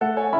you